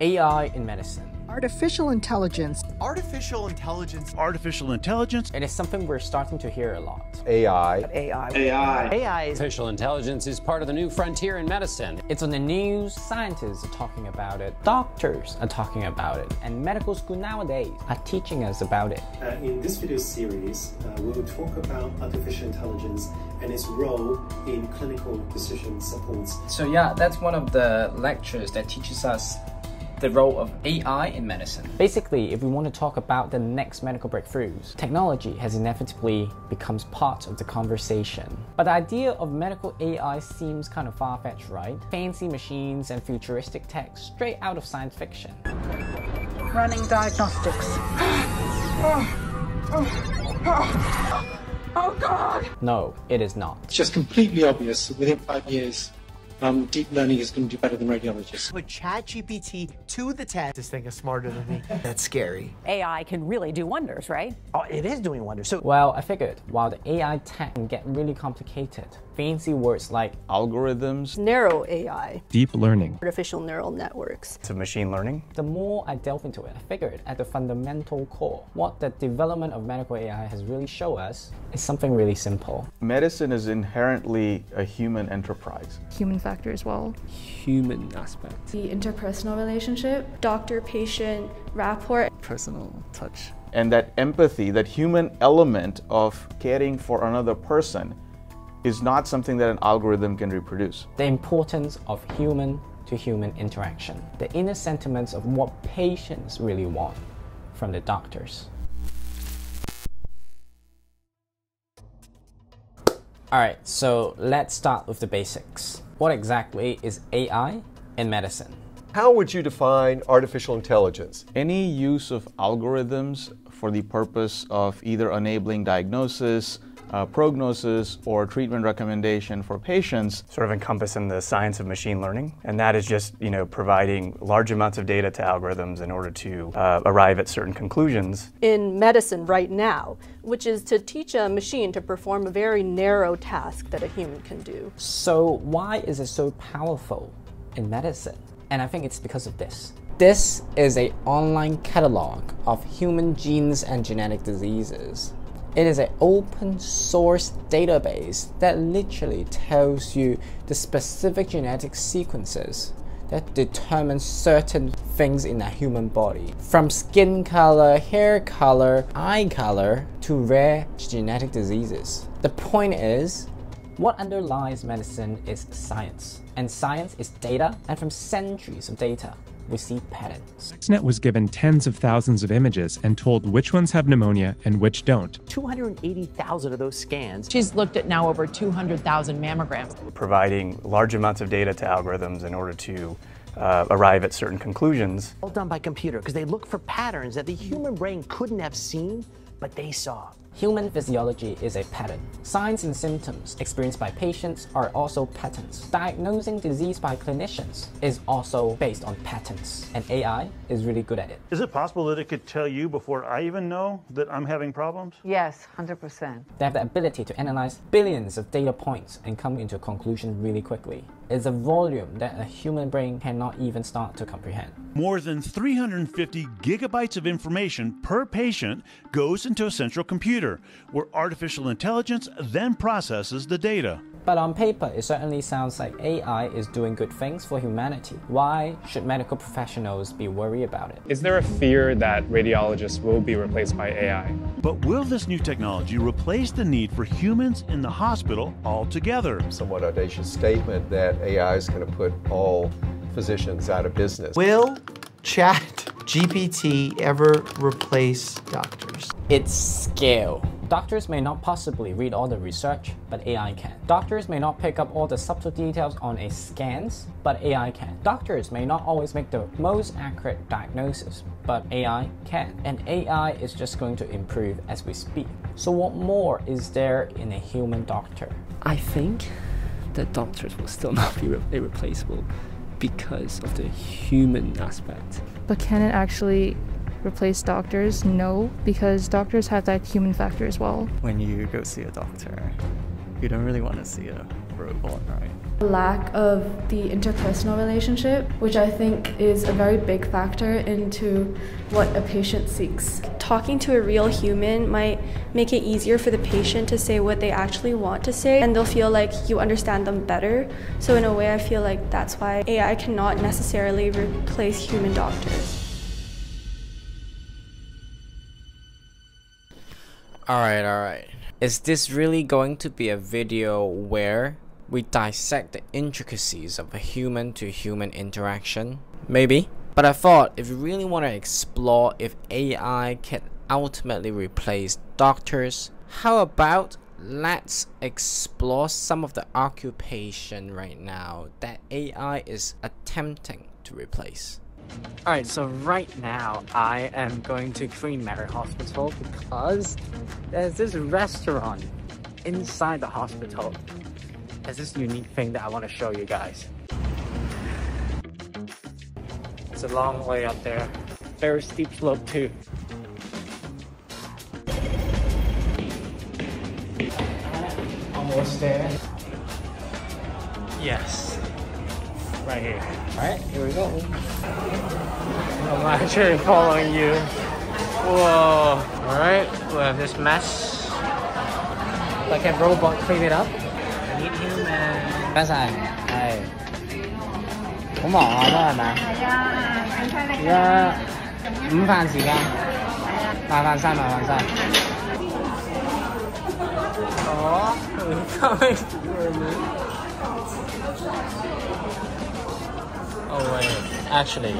AI in medicine. Artificial intelligence. Artificial intelligence. Artificial intelligence. And It is something we're starting to hear a lot. AI. AI. AI. AI. Artificial intelligence is part of the new frontier in medicine. It's on the news, scientists are talking about it, doctors are talking about it, and medical school nowadays are teaching us about it. Uh, in this video series, uh, we will talk about artificial intelligence and its role in clinical decision support. So yeah, that's one of the lectures that teaches us the role of AI in medicine. Basically, if we want to talk about the next medical breakthroughs, technology has inevitably becomes part of the conversation. But the idea of medical AI seems kind of far-fetched, right? Fancy machines and futuristic tech straight out of science fiction. Running diagnostics. Oh God! No, it is not. It's just completely obvious within five years, um, deep learning is going to do better than radiologists. Put ChatGPT to the test. This thing is smarter than me. That's scary. AI can really do wonders, right? Oh, it is doing wonders. So, well, I figured while the AI tech can get really complicated, fancy words like algorithms, narrow AI, deep learning, artificial neural networks, to machine learning. The more I delve into it, I figured at the fundamental core, what the development of medical AI has really shown us is something really simple. Medicine is inherently a human enterprise. Human factor as well. Human aspect. The interpersonal relationship, doctor-patient rapport. Personal touch. And that empathy, that human element of caring for another person is not something that an algorithm can reproduce. The importance of human to human interaction, the inner sentiments of what patients really want from the doctors. Alright, so let's start with the basics. What exactly is AI in medicine? How would you define artificial intelligence? Any use of algorithms for the purpose of either enabling diagnosis, uh, prognosis or treatment recommendation for patients. Sort of encompassing the science of machine learning, and that is just you know providing large amounts of data to algorithms in order to uh, arrive at certain conclusions. In medicine right now, which is to teach a machine to perform a very narrow task that a human can do. So why is it so powerful in medicine? And I think it's because of this. This is a online catalog of human genes and genetic diseases. It is an open source database that literally tells you the specific genetic sequences that determine certain things in a human body. From skin color, hair color, eye color, to rare genetic diseases. The point is, what underlies medicine is science, and science is data, and from centuries of data, we see patterns. CheXNet was given tens of thousands of images and told which ones have pneumonia and which don't. 280,000 of those scans. She's looked at now over 200,000 mammograms. Providing large amounts of data to algorithms in order to uh, arrive at certain conclusions. All done by computer because they look for patterns that the human brain couldn't have seen, but they saw. Human physiology is a pattern. Signs and symptoms experienced by patients are also patterns. Diagnosing disease by clinicians is also based on patterns, and AI is really good at it. Is it possible that it could tell you before I even know that I'm having problems? Yes, 100%. They have the ability to analyze billions of data points and come into a conclusion really quickly. It's a volume that a human brain cannot even start to comprehend. More than 350 gigabytes of information per patient goes into a central computer, where artificial intelligence then processes the data. But on paper, it certainly sounds like AI is doing good things for humanity. Why should medical professionals be worried about it? Is there a fear that radiologists will be replaced by AI? But will this new technology replace the need for humans in the hospital altogether? Somewhat audacious statement that AI is going to put all physicians out of business. Will Chat GPT ever replace doctors? It's scale. Doctors may not possibly read all the research, but AI can. Doctors may not pick up all the subtle details on a scans, but AI can. Doctors may not always make the most accurate diagnosis, but AI can. And AI is just going to improve as we speak. So what more is there in a human doctor? I think that doctors will still not be irreplaceable because of the human aspect. But can it actually replace doctors? No, because doctors have that human factor as well. When you go see a doctor, you don't really want to see a robot, right? Lack of the interpersonal relationship, which I think is a very big factor into what a patient seeks. Talking to a real human might make it easier for the patient to say what they actually want to say, and they'll feel like you understand them better. So, in a way, I feel like that's why AI cannot necessarily replace human doctors. Alright, alright. Is this really going to be a video where we dissect the intricacies of a human to human interaction? Maybe. But I thought if you really want to explore if AI can ultimately replace doctors, how about let's explore some of the occupation right now that AI is attempting to replace. Alright, so right now I am going to Queen Mary Hospital because there's this restaurant inside the hospital. There's this unique thing that I want to show you guys. It's a long way up there. Very steep slope too. Almost there. Yes. Right here. Alright, here we go. I'm actually following you. Whoa. Alright, we have this mess. Like a robot clean it up. Need human. 唔该晒，系。好忙啊，都系咪？系啊，而家午饭时间。麻烦晒，麻烦晒。哦 actually.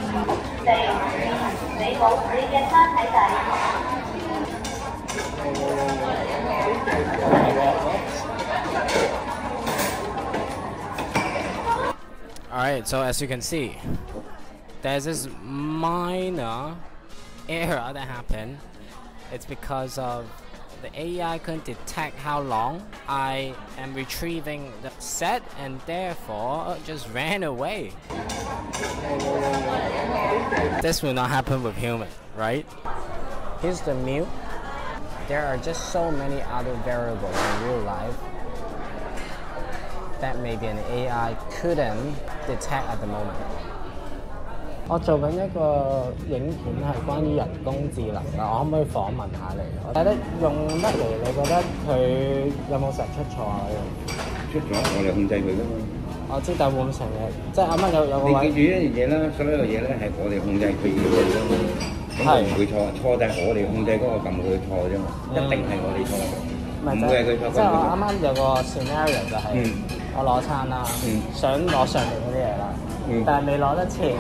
Alright, so as you can see, there's this minor error that happened. It's because of the AI couldn't detect how long I am retrieving the set and therefore uh, just ran away. This will not happen with human, right? Here's the mute. There are just so many other variables in real life that maybe an AI couldn't detect at the moment. 我做緊一個影片係關於人工智能嘅，我可唔可以訪問下你？我睇得用得嚟，你覺得佢有冇成日出錯啊？出咗，我哋控制佢噶嘛。我知，但會唔會成日即係啱啱有有個位？你記住一樣嘢啦，所有嘢咧係我哋控制佢要嘅啫嘛。咁佢唔會錯，錯就係我哋控制嗰個撳佢錯啫嘛，一定係我哋錯，唔會係佢錯。即係我啱啱有個 scenario 就係我攞餐啦，想攞上面嗰啲嘢啦。但係未攞得切，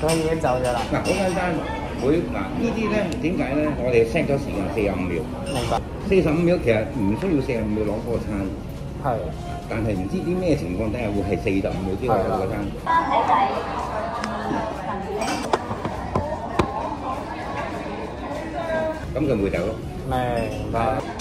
佢已經走咗啦。嗱，好簡單，每嗱呢啲咧點解咧？我哋 set 咗時間四十五秒。明白。四十五秒其實唔需要四十五秒攞嗰個餐。係。但係唔知啲咩情況底下會係四十五秒之後攞個餐。咁佢會走咯。明白。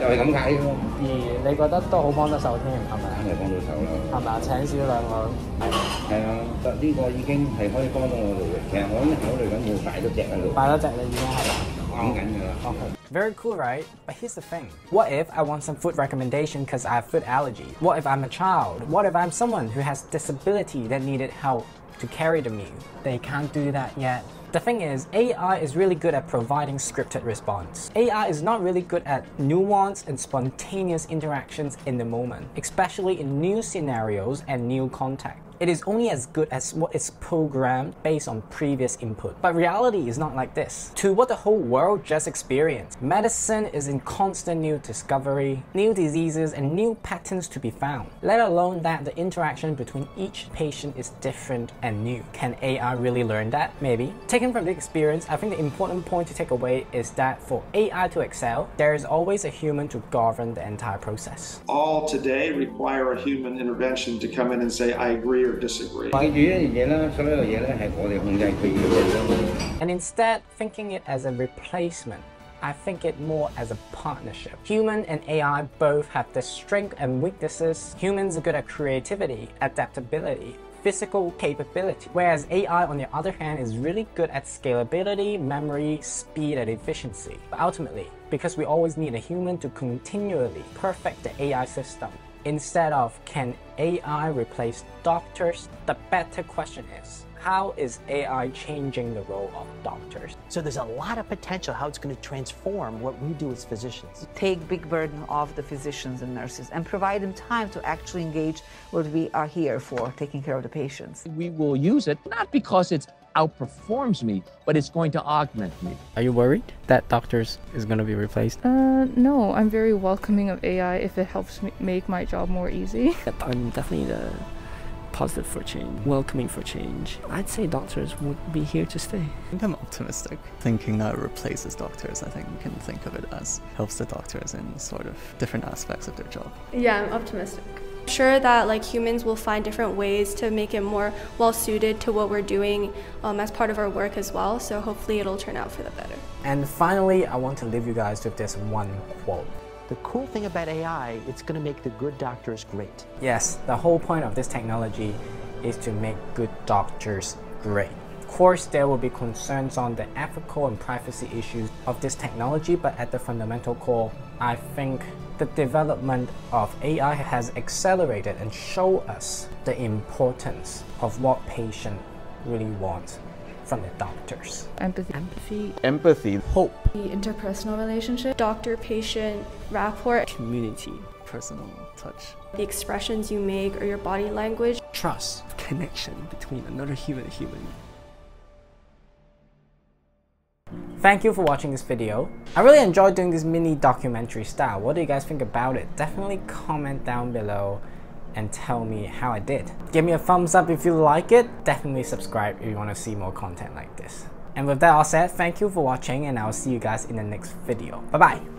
就系咁解啫嘛。而你觉得都好帮得手添，系咪？梗系帮到手啦。系咪啊？请少两个。系啊，得呢个已经系可以帮到我哋嘅。其实我已经考虑紧要摆多只喺度。摆多只你已经系啦。讲紧㗎啦。Okay. Very cool, right? But here's the thing. What if I want some food recommendation because I have food allergy? What if I'm a child? What if I'm someone who has disability that needed help to carry the meal? They can't do that yet. The thing is, AI is really good at providing scripted response. AI is not really good at nuanced and spontaneous interactions in the moment, especially in new scenarios and new context. It is only as good as what is programmed based on previous input. But reality is not like this. To what the whole world just experienced, medicine is in constant new discovery, new diseases, and new patterns to be found. Let alone that the interaction between each patient is different and new. Can AI really learn that? Maybe. Taken from the experience, I think the important point to take away is that for AI to excel, there is always a human to govern the entire process. All today require a human intervention to come in and say, I agree or disagree. And instead, thinking it as a replacement, I think it more as a partnership. Human and AI both have their strengths and weaknesses. Humans are good at creativity, adaptability, physical capability. Whereas AI, on the other hand, is really good at scalability, memory, speed, and efficiency. But ultimately, because we always need a human to continually perfect the AI system, instead of can AI replace doctors, the better question is, how is AI changing the role of doctors? So there's a lot of potential how it's going to transform what we do as physicians. Take big burden off the physicians and nurses and provide them time to actually engage what we are here for, taking care of the patients. We will use it not because it's outperforms me, but it's going to augment me. Are you worried that doctors is going to be replaced? Uh, no, I'm very welcoming of AI if it helps me make my job more easy. I'm definitely the positive for change, welcoming for change. I'd say doctors would be here to stay. I think I'm optimistic, thinking that it replaces doctors. I think we can think of it as helps the doctors in sort of different aspects of their job. Yeah, I'm optimistic. Sure that like humans will find different ways to make it more well suited to what we're doing um, as part of our work as well. So hopefully it'll turn out for the better. And finally, I want to leave you guys with this one quote. The cool thing about AI, it's going to make the good doctors great. Yes, the whole point of this technology is to make good doctors great. Of course, there will be concerns on the ethical and privacy issues of this technology, but at the fundamental core, I think the development of AI has accelerated and show us the importance of what patient really wants from the doctors. Empathy. Empathy. Empathy. Hope. The interpersonal relationship. Doctor-patient rapport. Community. Personal touch. The expressions you make or your body language. Trust. Connection between another human and human. Thank you for watching this video. I really enjoyed doing this mini documentary style. What do you guys think about it? Definitely comment down below and tell me how I did. Give me a thumbs up if you like it. Definitely subscribe if you want to see more content like this. And with that all said, thank you for watching and I'll see you guys in the next video. Bye bye!